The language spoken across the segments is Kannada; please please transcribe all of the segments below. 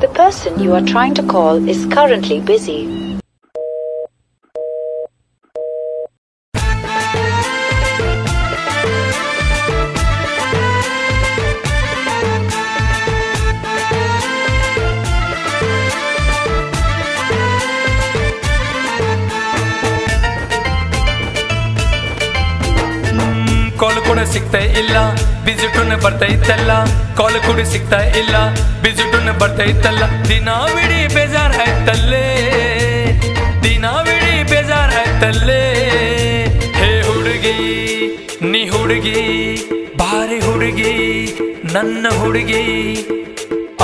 The person you are trying to call is currently busy. ಕೂಡ ಸಿಗ್ತಾ ಇಲ್ಲ. ಬಿಸಿಟುನ ಬರ್ತೈತಲ್ಲ ಕಾಲ್ ಕೂಡ ಸಿಗ್ತಾ ಇಲ್ಲ. ಬಿಸಿಟುನ ಬರ್ತೈತಲ್ಲ ಆಯ್ತಲ್ಲೇ. ದಿನಾವಿಡೀ ಬೇಜಾರ್ ಆಯ್ತಲ್ಲೇ. ಹೇ ಹುಡುಗಿ, ನೀ ಹುಡುಗಿ, ಭಾರಿ ಹುಡುಗಿ, ನನ್ನ ಹುಡುಗಿ.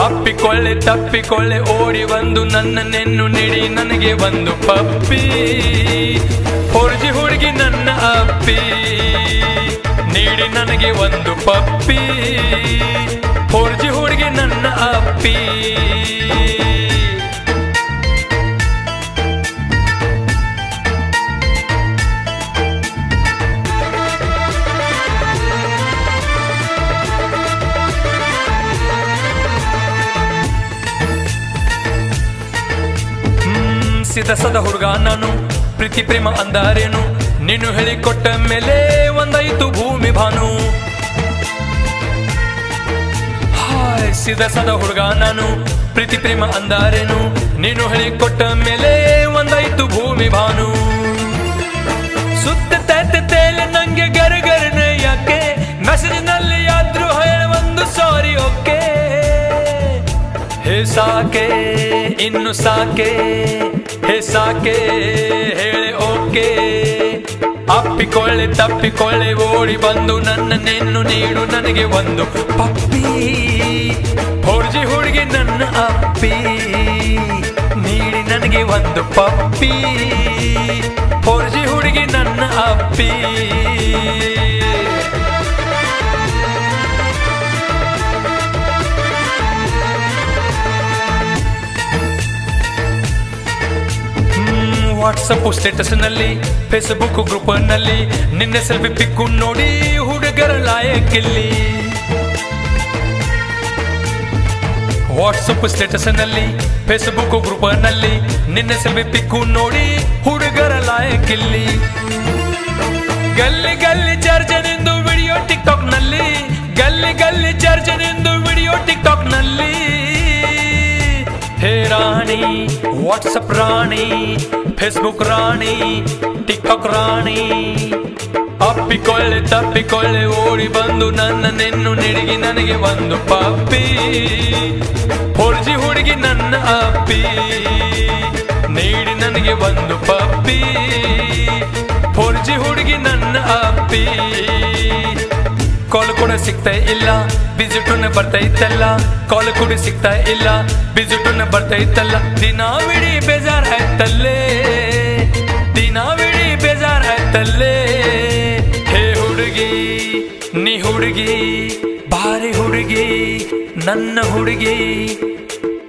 ಅಪ್ಪಿಕೊಳ್ಳೆ, ತಪ್ಪಿಕೊಳ್ಳೆ, ಓಡಿ ಬಂದು ನನ್ನ ನೆನ್ನು ನಿಡಿ, ನನಗೆ ಒಂದು ಪಪ್ಪಿ. ಹೊರಜಿ ಹುಡುಗಿ ನನ್ನ ಅಪ್ಪಿ. ನೀಡಿ ನನಗೆ ಒಂದು ಪಪ್ಪಿ. ಹೊರ್ಜಿ ಹುಡುಗಿ ನನ್ನ ಅಪ್ಪಿ. ಸಿದಸದ ಹುಡುಗ ನಾನು. ಪ್ರೀತಿ, ಪ್ರೇಮ ಅಂದಾರೇನು? ನೀನು ಹೇಳಿಕೊಟ್ಟ ಮೇಲೆ ಒಂದಾಯಿತು ಭಾನು. ಸಿದಸದ ಹುಡುಗ ನಾನು. ಪ್ರೀತಿ, ಪ್ರೇಮ ಅಂದಾರೇನು? ನೀನು ಹೇಳಿಕೊಟ್ಟ ಮೇಲೆ ಒಂದಾಯ್ತು ಭೂಮಿ ಭಾನು. ಸುತ್ತ ತೇಲೆ ನಂಗೆ ಗರಗರನ ಯಾಕೆ? ಮೆಸೇಜ್ನಲ್ಲಿ ಆದ್ರೂ ಹೇಳ ಒಂದು ಸಾರಿ ಓಕೆ ಹೇ ಸಾಕೆ, ಇನ್ನು ಸಾಕೆ, ಹೇ ಸಾಕೆ, ಹೇಳಿ ಓಕೆ ಅಪ್ಪಿಕೊಳ್ಳೆ ತಪ್ಪಿಕೊಳ್ಳೆ, ಓಡಿ ಬಂದು ನನ್ನ ನೆನ್ನು ನೀಡು, ನನಗೆ ಒಂದು ಪಪ್ಪಿ. ಹೊರ್ಜಿ ಹುಡುಗಿ ನನ್ನ ಅಪ್ಪಿ. ನೀಡಿ ನನಗೆ ಒಂದು ಪಪ್ಪಿ. ಹೊರ್ಜಿ ಹುಡುಗಿ ನನ್ನ ಅಪ್ಪಿ. ವಾಟ್ಸಪ್ ಸ್ಟೇಟಸ್ನಲ್ಲಿ ಫೇಸ್ಬುಕ್ ಗ್ರೂಪ್ನಲ್ಲಿ ನಿನ್ನೆ ಸೆಲ್ಫಿ ಪಿಕ್ಕು ನೋಡಿ ಹುಡುಗರ ಲಾಯಕ್ಕಿಲ್ಲಿ ವಾಟ್ಸಪ್ ಸ್ಟೇಟಸ್ನಲ್ಲಿ ಫೇಸ್ಬುಕ್ ಗ್ರೂಪ್ನಲ್ಲಿ ನಿನ್ನೆ ಸೆಲ್ಫಿ ಪಿಕ್ಕು ನೋಡಿ ಹುಡುಗರ ಲಾಯಕ್ಕಿಲ್ಲಿ ಗಲ್ಲಿ ಗಲ್ಲಿ ಚರ್ಚನೆಂದು ವಿಡಿಯೋ ಟಿಕ್ ಟಾಕ್ನಲ್ಲಿ, ಗಲ್ಲಿ ಗಲ್ಲಿ ಚರ್ಚನೆಂದು ವಿಡಿಯೋ ಟಿಕ್ ಟಾಕ್ನಲ್ಲಿ. ರಾಣಿ ವಾಟ್ಸಪ್ ರಾಣಿ ಫೇಸ್ಬುಕ್ ರಾಣಿ ಟಿಕ್ಟಾಕ್ ರಾಣಿ. ಅಪ್ಪಿಕೊಳ್ಳೆ, ತಪ್ಪಿಕೊಳ್ಳೆ, ಓಡಿ ಬಂದು ನನ್ನ ನೆನ್ನು ನಿಡಿಗಿ ನನಗೆ ಒಂದು ಪಪ್ಪಿ. ಹೊರ್ಜಿ ಹುಡುಗಿ ನನ್ನ ಅಪ್ಪಿ, ನೀಡಿ ನನಗೆ ಒಂದು ಪಪ್ಪಿ. ಹೊರ್ಜಿ ಹುಡುಗಿ ನನ್ನ ಅಪ್ಪಿ. ಕಾಲ್ ಕೂಡ ಸಿಗ್ತಾ ಇಲ್ಲ. ಬಿಜುಟುನ ಬರ್ತಾ ಇತ್ತಲ್ಲ. ಕಾಲ್ ಕೂಡ ಸಿಗ್ತಾ ಇಲ್ಲ. ಬಿಸಿಟುನ ಬರ್ತೈತಲ್ಲ ದಿನಾವಿಡೀ ಬೇಜಾರ್ ಆಯ್ತಲ್ಲೇ ದಿನಾವಿಡೀ ಬೇಜಾರ್ ಆಯ್ತಲ್ಲೇ ಹೇ ಹುಡುಗಿ, ನೀ ಹುಡುಗಿ, ಭಾರಿ ಹುಡುಗಿ, ನನ್ನ ಹುಡುಗಿ.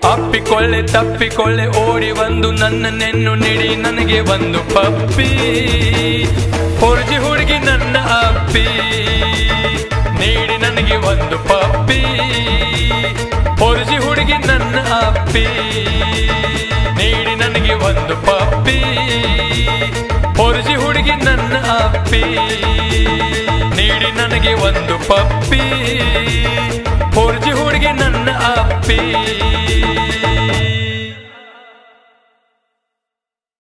ಅಪ್ಪಿಕೊಳ್ಳೆ, ತಪ್ಪಿಕೊಳ್ಳೆ, ಓಡಿ ಬಂದು ನನ್ನ ನೆನ್ನು ನಿಡಿ, ನನಗೆ ಒಂದು ಪಪ್ಪಿ. ಹೊರಜಿ ಹುಡುಗಿ ನನ್ನ ಅಪ್ಪಿ. ಪಪ್ಪಿ. ಹೊರಜಿ ಹುಡುಗಿ ನನ್ನ ಅಪ್ಪಿ. ನೀಡಿ ನನಗೆ ಒಂದು ಪಪ್ಪಿ. ಹೊರಜಿ ಹುಡುಗಿ ನನ್ನ ಅಪ್ಪಿ. ನೀಡಿ ನನಗೆ ಒಂದು ಪಪ್ಪಿ. ಹೊರಜಿ ಹುಡುಗಿ ನನ್ನ ಅಪ್ಪಿ.